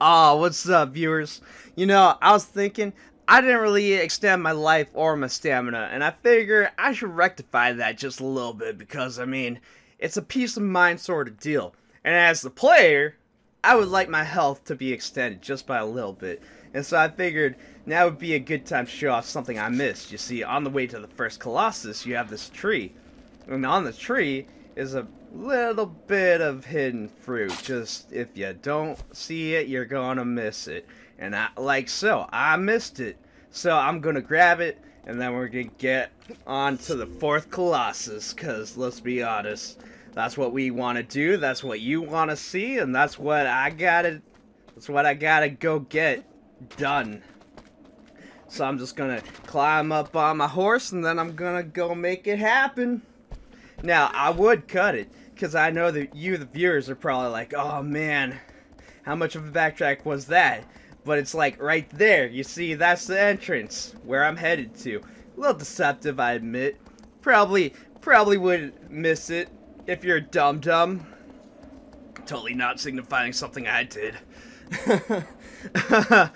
Oh, what's up, viewers? You know, I was thinking I didn't really extend my life or my stamina, and I figure I should rectify that just a little bit because, I mean, it's a peace of mind sort of deal. And as the player, I would like my health to be extended just by a little bit. And so I figured now would be a good time to show off something I missed. You see, on the way to the first Colossus, you have this tree. And on the tree is a little bit of hidden fruit. Just if you don't see it, you're gonna miss it. And I, like so, I missed it. So I'm gonna grab it, and then we're gonna get on to the fourth Colossus. Cause let's be honest, that's what we want to do. That's what you want to see, and that's what I gotta. That's what I gotta go get done. So I'm just gonna climb up on my horse, and then I'm gonna go make it happen. Now, I would cut it, because I know that you, the viewers, are probably like, oh man, how much of a backtrack was that? But it's like right there, you see, that's the entrance, where I'm headed to. A little deceptive, I admit. Probably, probably would miss it if you're dumb-dumb. Totally not signifying something I did.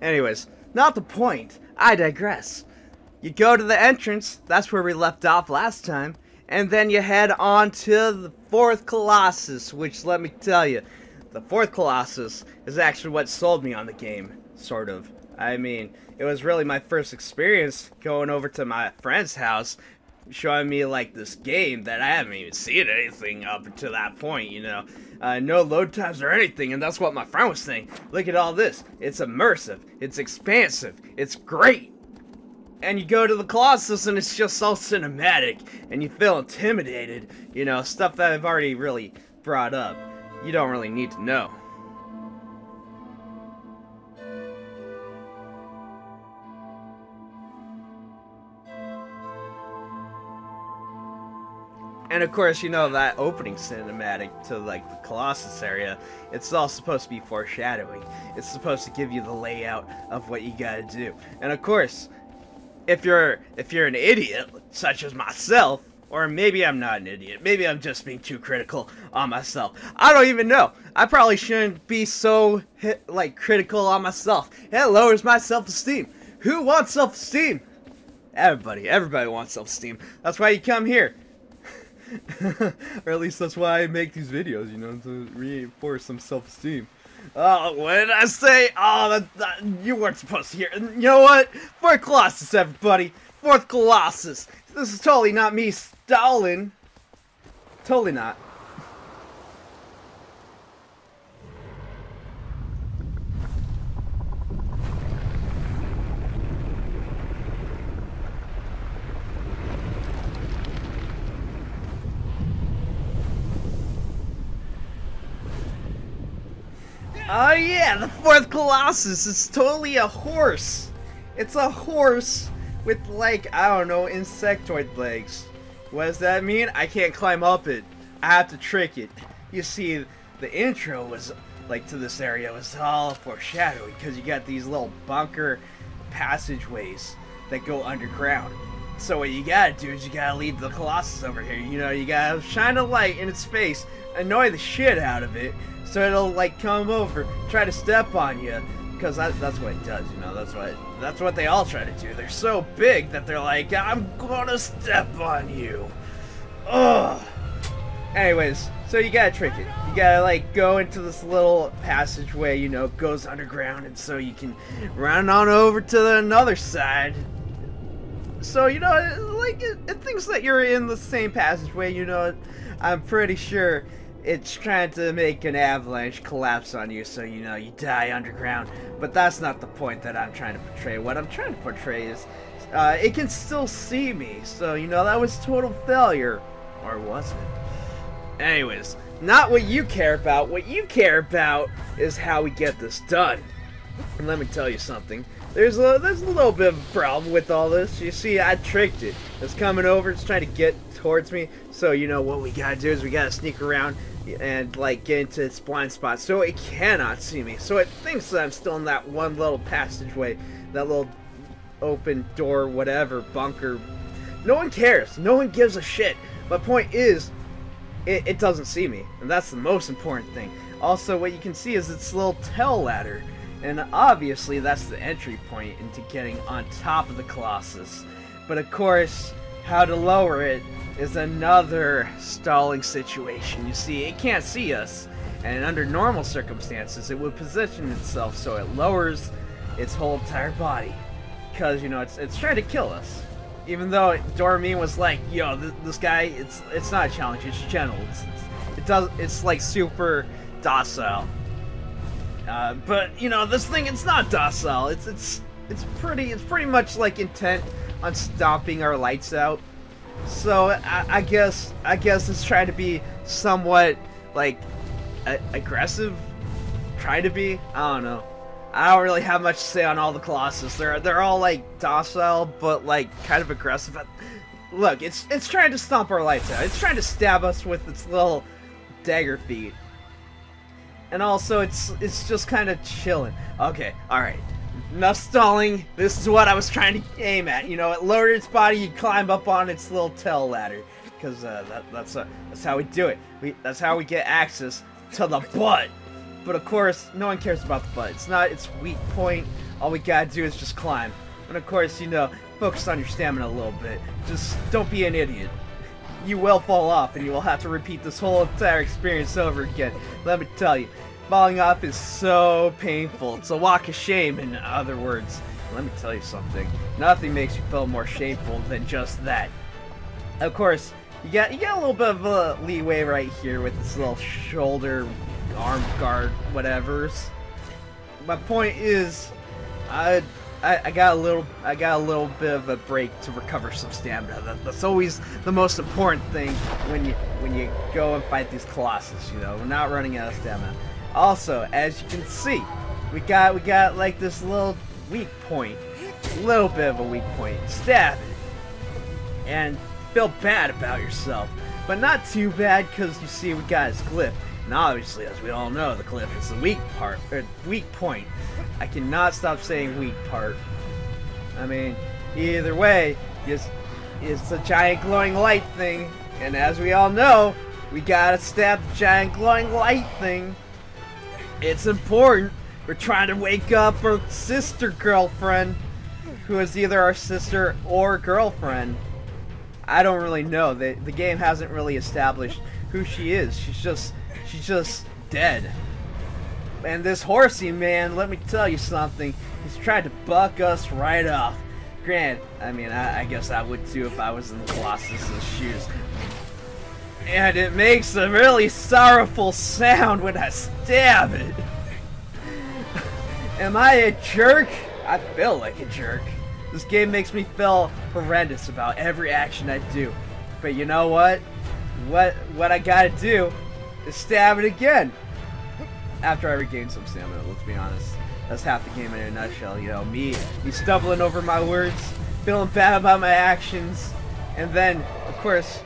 anyways, not the point. I digress. You go to the entrance, that's where we left off last time, and then you head on to the fourth Colossus, which let me tell you, the fourth Colossus is actually what sold me on the game, sort of. I mean, it was really my first experience going over to my friend's house, showing me like this game that I haven't even seen anything up to that point, you know. Uh, no load times or anything, and that's what my friend was saying. Look at all this. It's immersive, it's expansive, it's great and you go to the Colossus and it's just so cinematic and you feel intimidated, you know, stuff that I've already really brought up. You don't really need to know. And of course, you know, that opening cinematic to, like, the Colossus area, it's all supposed to be foreshadowing. It's supposed to give you the layout of what you gotta do. And of course, if you're if you're an idiot such as myself or maybe I'm not an idiot. Maybe I'm just being too critical on myself. I don't even know. I probably shouldn't be so like critical on myself. It lowers my self-esteem. Who wants self-esteem? Everybody. Everybody wants self-esteem. That's why you come here. or at least that's why I make these videos, you know, to reinforce some self-esteem. Oh, what did I say? Oh, that, that, you weren't supposed to hear. You know what? Fourth Colossus, everybody. Fourth Colossus. This is totally not me stalling. Totally not. Oh yeah, the fourth Colossus is totally a horse. It's a horse with like, I don't know, insectoid legs. What does that mean? I can't climb up it. I have to trick it. You see, the intro was, like, to this area was all foreshadowing because you got these little bunker passageways that go underground. So what you gotta do is you gotta leave the Colossus over here. You know, you gotta shine a light in its face, annoy the shit out of it, so it'll like come over, try to step on you, because that, that's what it does. You know, that's what that's what they all try to do. They're so big that they're like, I'm gonna step on you. Ugh. Anyways, so you gotta trick it. You gotta like go into this little passageway, you know, goes underground, and so you can run on over to the another side. So you know, like it, it thinks that you're in the same passageway. You know, I'm pretty sure it's trying to make an avalanche collapse on you so you know you die underground but that's not the point that i'm trying to portray. What i'm trying to portray is uh, it can still see me so you know that was total failure. Or was it? Anyways not what you care about. What you care about is how we get this done. And let me tell you something there's a there's a little bit of a problem with all this you see i tricked it it's coming over it's trying to get towards me so you know what we gotta do is we gotta sneak around and like get into its blind spot so it cannot see me. So it thinks that I'm still in that one little passageway, that little open door, whatever, bunker. No one cares. No one gives a shit. My point is, it, it doesn't see me, and that's the most important thing. Also, what you can see is its little tail ladder. And obviously, that's the entry point into getting on top of the Colossus. But of course, how to lower it is another stalling situation. You see, it can't see us, and under normal circumstances, it would position itself so it lowers its whole entire body. Because, you know, it's, it's trying to kill us. Even though Dormin was like, yo, this, this guy, it's it's not a challenge, it's gentle. It's, it's, it does, it's like super docile. Uh, but you know, this thing it's not docile. It's it's it's pretty it's pretty much like intent on stomping our lights out. So I, I guess I guess it's trying to be somewhat like aggressive. Trying to be. I don't know. I don't really have much to say on all the Colossus. They're they're all like docile, but like kind of aggressive. Look, it's it's trying to stomp our lights out. It's trying to stab us with its little dagger feet and also it's it's just kind of chilling. Okay, all right. Enough stalling. This is what I was trying to aim at. You know, it lowered its body. You climb up on its little tail ladder, because uh, that, that's uh, that's how we do it. We that's how we get access to the butt. But of course, no one cares about the butt. It's not its weak point. All we gotta do is just climb. And of course, you know, focus on your stamina a little bit. Just don't be an idiot you will fall off and you will have to repeat this whole entire experience over again. Let me tell you, falling off is so painful. It's a walk of shame, in other words. Let me tell you something. Nothing makes you feel more shameful than just that. Of course, you got you got a little bit of a leeway right here with this little shoulder arm guard whatever's. My point is, I I, I, got a little I got a little bit of a break to recover some stamina. That, that's always the most important thing when you when you go and fight these colossus. You know, we're not running out of stamina. Also, as you can see, we got we got like this little weak point, little bit of a weak point. Stab it, and feel bad about yourself, but not too bad because you see we got his glyph. And obviously, as we all know, the glyph is the weak part, or weak point. I cannot stop saying weak part. I mean, either way, it's, it's a giant glowing light thing, and as we all know, we gotta stab the giant glowing light thing. It's important. We're trying to wake up our sister girlfriend, who is either our sister or girlfriend. I don't really know. The, the game hasn't really established who she is. She's just she's just dead. And this horsey man, let me tell you something, he's tried to buck us right off. Grant, I mean, I, I guess I would too if I was in Colossus's shoes. And it makes a really sorrowful sound when I stab it. Am I a jerk? I feel like a jerk. This game makes me feel horrendous about every action I do. But you know what? What what I gotta do stab it again. After I regain some stamina, let's be honest. That's half the game in a nutshell, you know, me, me stumbling over my words, feeling bad about my actions, and then, of course,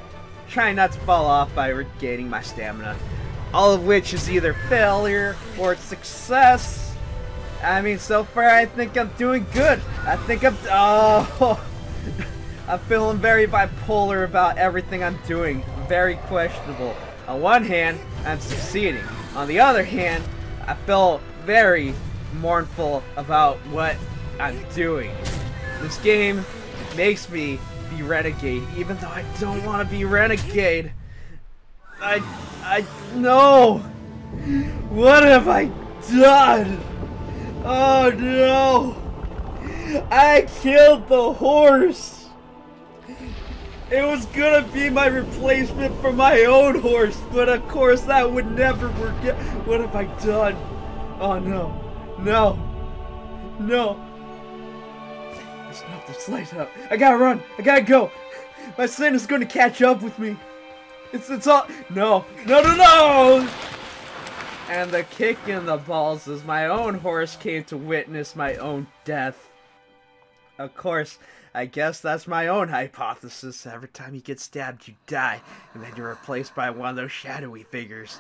trying not to fall off by regaining my stamina. All of which is either failure or success. I mean, so far I think I'm doing good. I think I'm, oh, I'm feeling very bipolar about everything I'm doing. Very questionable. On one hand, I'm succeeding. On the other hand, I feel very mournful about what I'm doing. This game makes me be renegade, even though I don't want to be renegade. I, I, no! What have I done? Oh no! I killed the horse! It was gonna be my replacement for my own horse, but of course that would never work out. What have I done? Oh no. No. No. Stop this light up. I gotta run. I gotta go. My sin is gonna catch up with me. It's it's all no no no no. And the kick in the balls as my own horse came to witness my own death. Of course, I guess that's my own hypothesis. Every time you get stabbed, you die, and then you're replaced by one of those shadowy figures.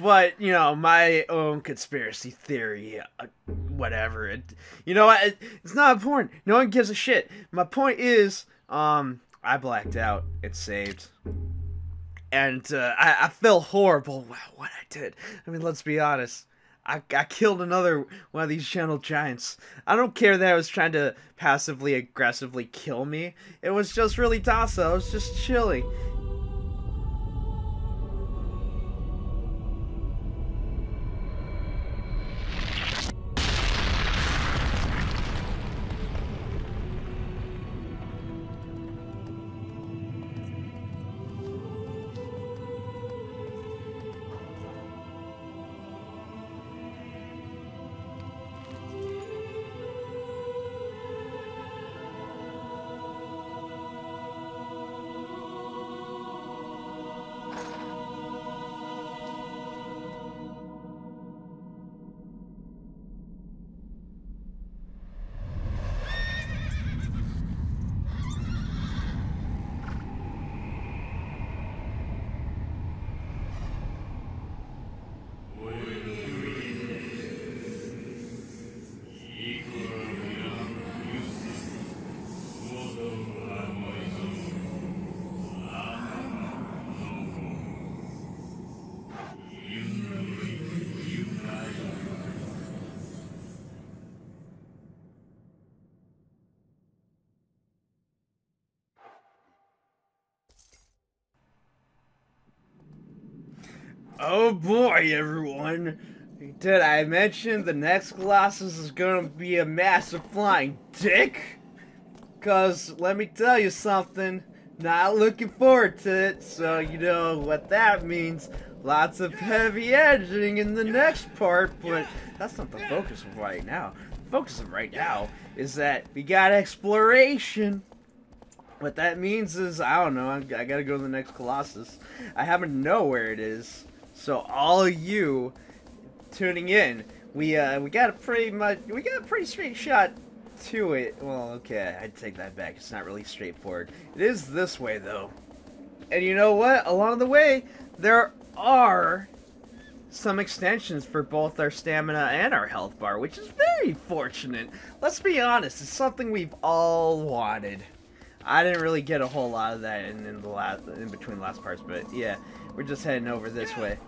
But you know, my own conspiracy theory, uh, whatever. It, you know, it, it's not important. No one gives a shit. My point is, um, I blacked out. It's saved. and uh, I, I feel horrible what I did. I mean, let's be honest. I, I killed another one of these channel giants. I don't care that I was trying to passively aggressively kill me. It was just really docile. I was just chilling. Oh boy, everyone. Did I mention the next Colossus is gonna be a massive flying dick? Cause, let me tell you something, not looking forward to it, so you know what that means. Lots of heavy editing in the next part, but that's not the focus of right now. The focus of right now is that we got exploration. What that means is, I don't know, I gotta go to the next Colossus. I happen to know where it is. So all of you tuning in, we uh, we got a pretty much we got a pretty straight shot to it. Well, okay, I'd take that back. It's not really straightforward. It is this way though. And you know what? Along the way, there are some extensions for both our stamina and our health bar, which is very fortunate. Let's be honest, it's something we've all wanted. I didn't really get a whole lot of that in, in the last in between last parts, but yeah, we're just heading over this way.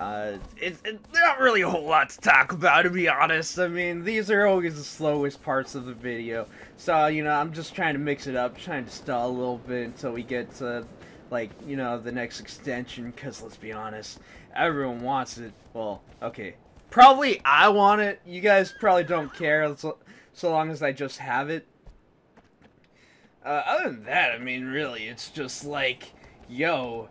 Uh, it's it, not really a whole lot to talk about, to be honest. I mean, these are always the slowest parts of the video. So, you know, I'm just trying to mix it up, trying to stall a little bit until we get to, like, you know, the next extension. Because, let's be honest, everyone wants it. Well, okay. Probably I want it. You guys probably don't care so, so long as I just have it. Uh, other than that, I mean, really, it's just like, yo,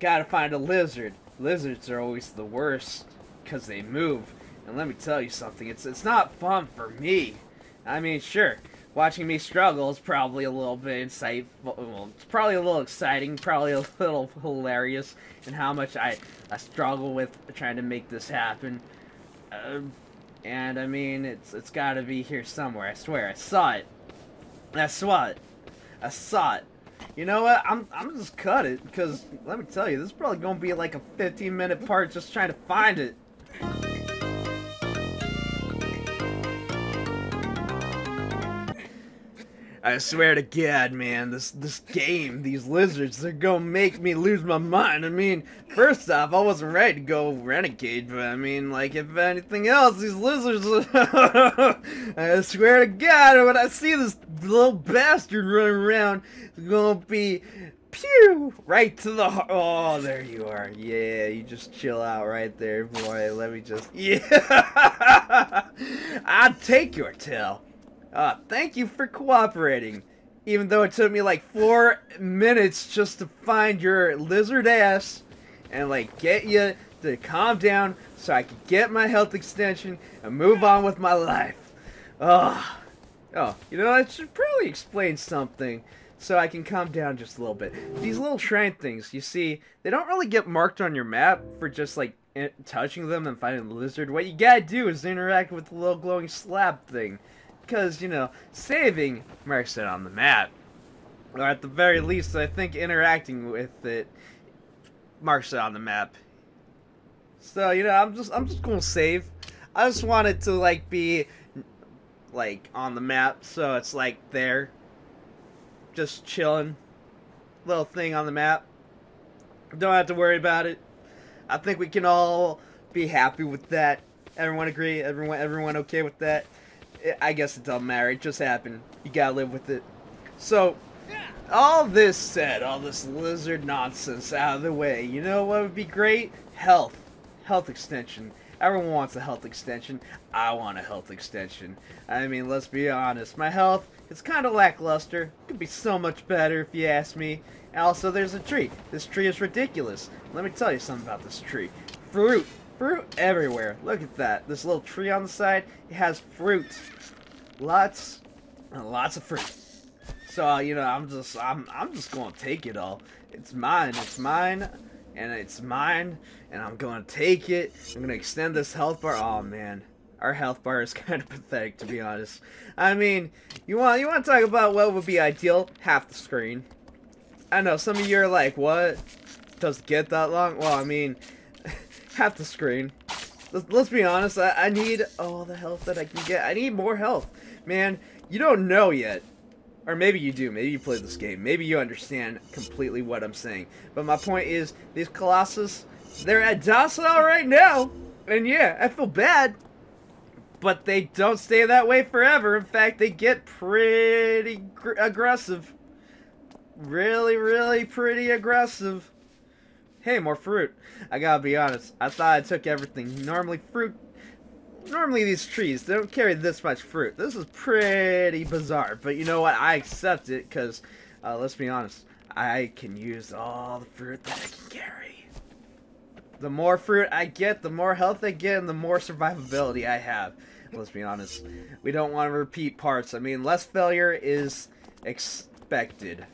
gotta find a lizard lizards are always the worst because they move. And let me tell you something, it's it's not fun for me. I mean, sure, watching me struggle is probably a little bit insightful. Well, it's probably a little exciting, probably a little hilarious, and how much I, I struggle with trying to make this happen. Um, and I mean, it's it's got to be here somewhere. I swear, I saw it. I saw it. I saw it. You know what? I'm I'm just cut it because let me tell you, this is probably gonna be like a 15 minute part just trying to find it. I swear to God, man, this this game, these lizards, they're gonna make me lose my mind. I mean, first off, I wasn't ready to go renegade, but I mean, like, if anything else, these lizards, I swear to God, when I see this little bastard running around, it's gonna be pew right to the heart. Oh, there you are. Yeah, you just chill out right there, boy. Let me just, yeah. I'll take your tail. Uh, thank you for cooperating. Even though it took me like four minutes just to find your lizard ass and like get you to calm down so I could get my health extension and move on with my life. Oh, oh, you know, I should probably explain something so I can calm down just a little bit. These little shrine things, you see, they don't really get marked on your map for just like touching them and finding the lizard. What you gotta do is interact with the little glowing slab thing because, you know, saving marks it on the map. Or at the very least, I think interacting with it marks it on the map. So, you know, I'm just I'm just gonna save. I just want it to like be like on the map, so it's like there. Just chilling. Little thing on the map. Don't have to worry about it. I think we can all be happy with that. Everyone agree? Everyone everyone okay with that? I guess it doesn't matter. It just happened. You gotta live with it. So, all this said, all this lizard nonsense out of the way, you know what would be great? Health. Health extension. Everyone wants a health extension. I want a health extension. I mean, let's be honest. My health, it's kind of lackluster. Could be so much better if you ask me. Also, there's a tree. This tree is ridiculous. Let me tell you something about this tree. Fruit. Fruit everywhere. Look at that. This little tree on the side, it has fruit. Lots and lots of fruit. So, uh, you know, I'm just, I'm, I'm just going to take it all. It's mine. It's mine and it's mine, and I'm gonna take it. I'm gonna extend this health bar. Oh man, our health bar is kind of pathetic to be honest. I mean, you want you want to talk about what would be ideal? Half the screen. I know some of you are like, what? Does it get that long? Well, I mean, half the screen. Let's, let's be honest. I, I need all the health that I can get. I need more health, man. You don't know yet or maybe you do. Maybe you played this game. Maybe you understand completely what I'm saying. But my point is, these Colossus, they're at docile right now. And yeah, I feel bad. But they don't stay that way forever. In fact, they get pretty aggressive. Really, really pretty aggressive. Hey, more fruit. I gotta be honest. I thought I took everything. Normally, fruit normally these trees they don't carry this much fruit. This is pretty bizarre, but you know what? I accept it because, uh, let's be honest, I can use all the fruit that I can carry. The more fruit I get, the more health I get, and the more survivability I have. Let's be honest. We don't want to repeat parts. I mean, less failure is expected.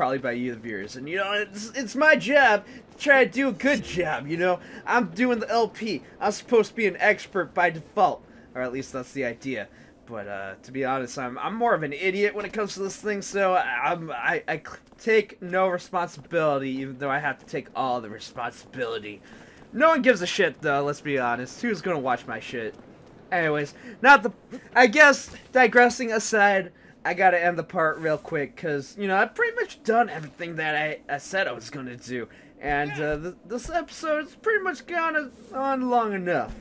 Probably by you, the viewers. And, you know, it's, it's my job try to do a good job, you know? I'm doing the LP. I'm supposed to be an expert by default. Or at least that's the idea. But uh, to be honest, I'm, I'm more of an idiot when it comes to this thing, so I'm, I, I take no responsibility, even though I have to take all the responsibility. No one gives a shit, though, let's be honest. Who's gonna watch my shit? Anyways, not the... I guess, digressing aside, I gotta end the part real quick, because, you know, I've pretty much done everything that I, I said I was gonna do. And uh, th this episode's pretty much gone on long enough.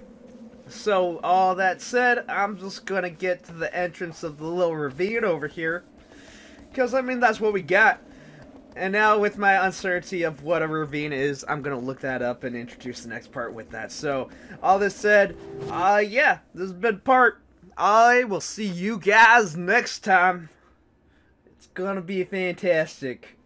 So, all that said, I'm just gonna get to the entrance of the little ravine over here. Because, I mean, that's what we got. And now, with my uncertainty of what a ravine is, I'm gonna look that up and introduce the next part with that. So, all this said, uh, yeah, this has been part. I will see you guys next time. It's gonna be fantastic.